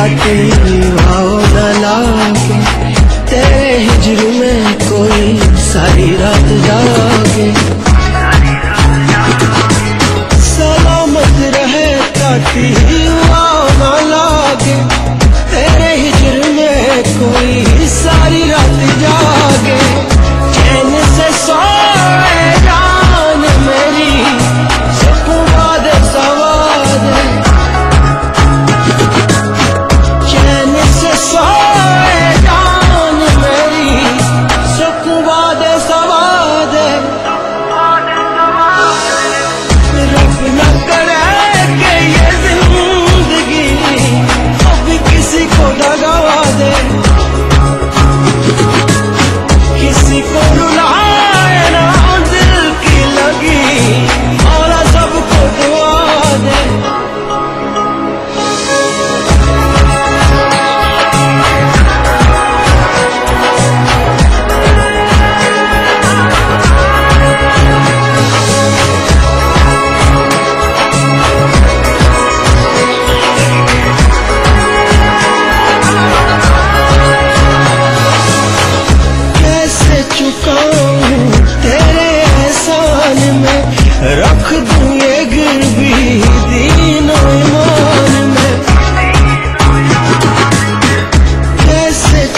जाती भावला के तेरे हिजर में कोई सारी रात जागे।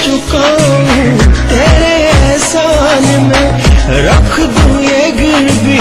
चुकाऊ तेरे एहसान में रख दू ये गिर भी